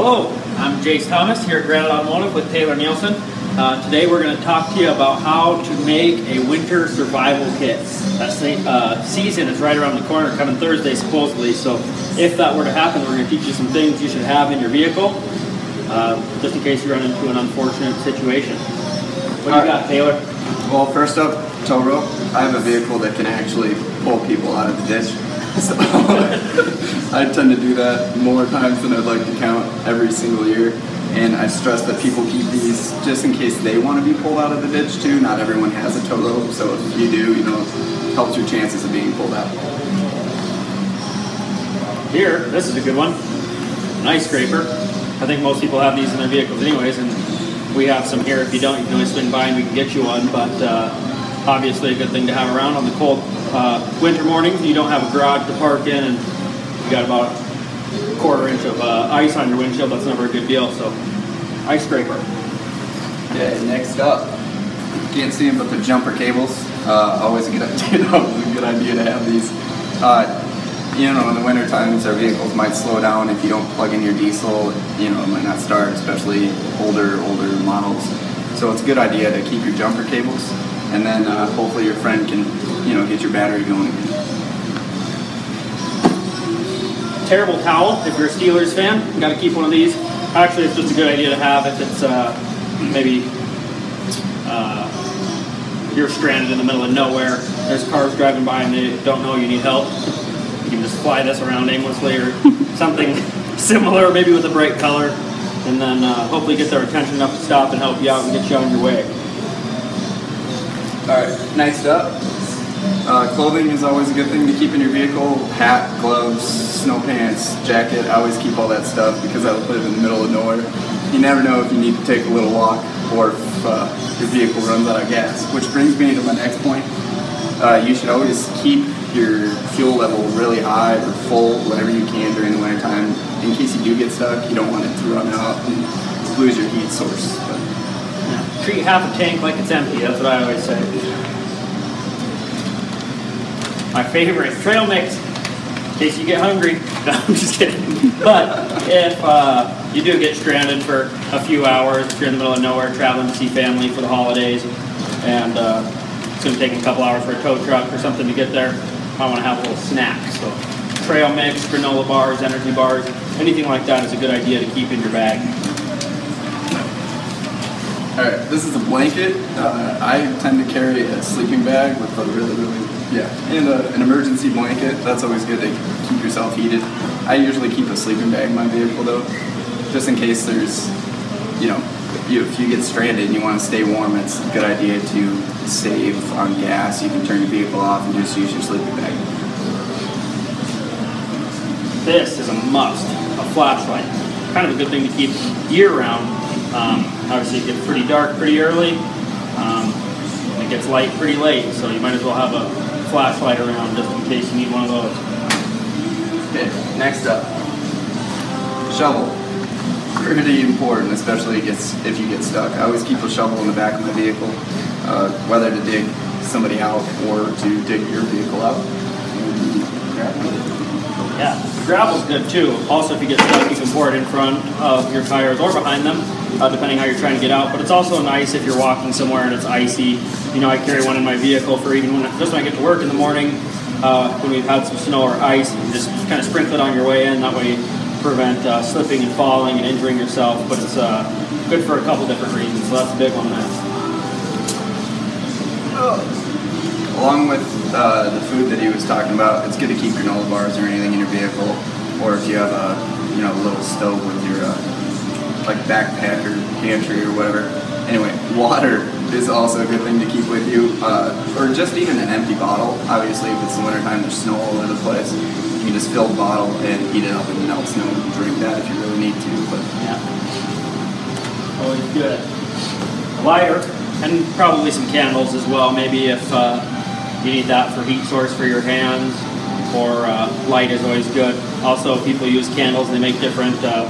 Hello, I'm Jace Thomas here at Granite Automotive with Taylor Nielsen. Uh, today we're going to talk to you about how to make a winter survival kit. That uh, season is right around the corner, coming Thursday supposedly. So if that were to happen, we're going to teach you some things you should have in your vehicle, uh, just in case you run into an unfortunate situation. What do you got, Taylor? Well, first up, tow rope. I have a vehicle that can actually pull people out of the ditch. So I tend to do that more times than I'd like to count every single year. And I stress that people keep these just in case they want to be pulled out of the ditch too. Not everyone has a tow rope, so if you do, you know, helps your chances of being pulled out. Here, this is a good one. An ice scraper. I think most people have these in their vehicles anyways, and we have some here. If you don't, you can always swing by and we can get you one. But uh, obviously, a good thing to have around on the cold uh, winter mornings. You don't have a garage to park in, and you got about a quarter inch of uh, ice on your windshield. That's never a good deal. So, ice scraper. Okay, next up, can't see them, but the jumper cables. Uh, always a good idea. always a good idea to have these. Uh, you know, in the winter times, our vehicles might slow down if you don't plug in your diesel. You know, it might not start, especially older, older models. So it's a good idea to keep your jumper cables, and then uh, hopefully your friend can, you know, get your battery going again. Terrible towel. If you're a Steelers fan, you got to keep one of these. Actually, it's just a good idea to have if it's uh, maybe uh, you're stranded in the middle of nowhere. There's cars driving by and they don't know you need help you can just fly this around aimlessly or something similar, maybe with a bright color, and then uh, hopefully get their attention enough to stop and help you out and get you on your way. All right, next up, uh, clothing is always a good thing to keep in your vehicle. Hat, gloves, snow pants, jacket. I always keep all that stuff because I live in the middle of nowhere. You never know if you need to take a little walk or if uh, your vehicle runs out of gas. Which brings me to my next point. Uh, you should always keep your fuel level really high or full whenever you can during the winter time. In case you do get stuck, you don't want it to run out and lose your heat source. But. Yeah. Treat half a tank like it's empty. That's what I always say. My favorite trail mix. In case you get hungry. No, I'm just kidding. But if uh, you do get stranded for a few hours, if you're in the middle of nowhere traveling to see family for the holidays, and uh, it's going to take a couple hours for a tow truck or something to get there, I want to have a little snack. So trail mix, granola bars, energy bars, anything like that is a good idea to keep in your bag. All right, this is a blanket. Uh, I tend to carry a sleeping bag with a really, really, yeah, and a, an emergency blanket. That's always good to keep yourself heated. I usually keep a sleeping bag in my vehicle though, just in case there's, you know, you, if you get stranded and you want to stay warm, it's a good idea to save on gas. You can turn your vehicle off and just use your sleeping bag. This is a must, a flashlight. Kind of a good thing to keep year round. Um, obviously, it gets pretty dark pretty early. Um, it gets light pretty late, so you might as well have a flashlight around just in case you need one of those. Okay, next up, shovel pretty important, especially if you get stuck. I always keep a shovel in the back of my vehicle, uh, whether to dig somebody out or to dig your vehicle out. Yeah, gravel's good too. Also, if you get stuck, you can pour it in front of your tires or behind them, uh, depending how you're trying to get out. But it's also nice if you're walking somewhere and it's icy. You know, I carry one in my vehicle for even when just when I get to work in the morning, uh, when we've had some snow or ice, you just kind of sprinkle it on your way in. That way, prevent uh, slipping and falling and injuring yourself, but it's uh, good for a couple different reasons. So that's a big one there. Along with uh, the food that he was talking about, it's good to keep granola bars or anything in your vehicle, or if you have a you know little stove with your uh, like backpack or pantry or whatever. Anyway, water is also a good thing to keep with you, uh, or just even an empty bottle. Obviously, if it's the wintertime, there's snow all over the place you can just fill the bottle and heat it up and melt snow and drink that if you really need to. But yeah, always good. A lighter and probably some candles as well. Maybe if uh, you need that for heat source for your hands, or uh, light is always good. Also, people use candles. And they make different, uh,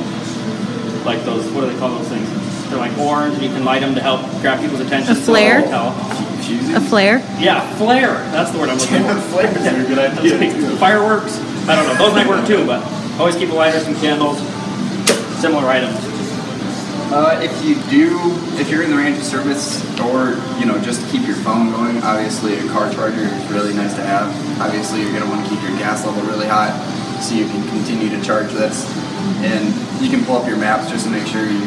like those. What do they call those things? They're like orange, and you can light them to help grab people's attention. A flare. A flare. Yeah, flare. That's the word I'm looking for. flare is a good idea. Fireworks. I don't know. Those might work too, but always keep a lighter, some candles. similar items. Uh, if you do, if you're in the range of service, or you know, just to keep your phone going, obviously a car charger is really nice to have. Obviously, you're gonna want to keep your gas level really hot, so you can continue to charge this. And you can pull up your maps just to make sure you,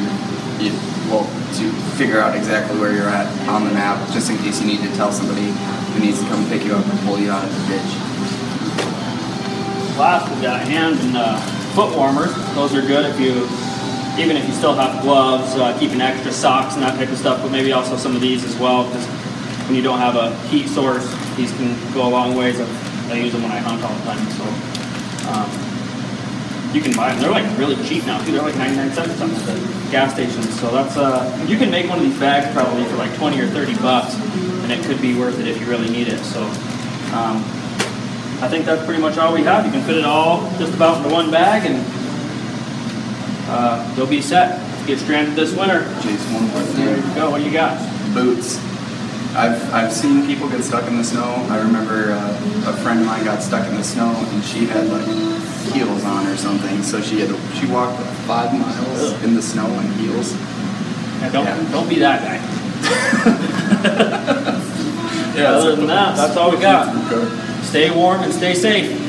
you well, to figure out exactly where you're at on the map, just in case you need to tell somebody who needs to come pick you up and pull you out of the ditch. Last, we've got hand and uh, foot warmers. Those are good if you, even if you still have gloves, uh, keeping extra socks and that type of stuff, but maybe also some of these as well, because when you don't have a heat source, these can go a long ways. I use them when I hunt all the time, so um, you can buy them. They're like really cheap now too. They're like 99 cents at the gas stations. So that's uh, you can make one of these bags probably for like 20 or 30 bucks, and it could be worth it if you really need it. So. Um, I think that's pretty much all we have. You can fit it all just about into one bag and uh, you'll be set. Get stranded this winter. Jace one more There you thing. go. What do you got? boots. I've, I've seen people get stuck in the snow. I remember uh, a friend of mine got stuck in the snow and she had like heels on or something. So she had she walked like five miles Ugh. in the snow in heels. Don't Yeah. don't be that guy. Yeah. Other than that, that's all we got. Stay warm and stay safe.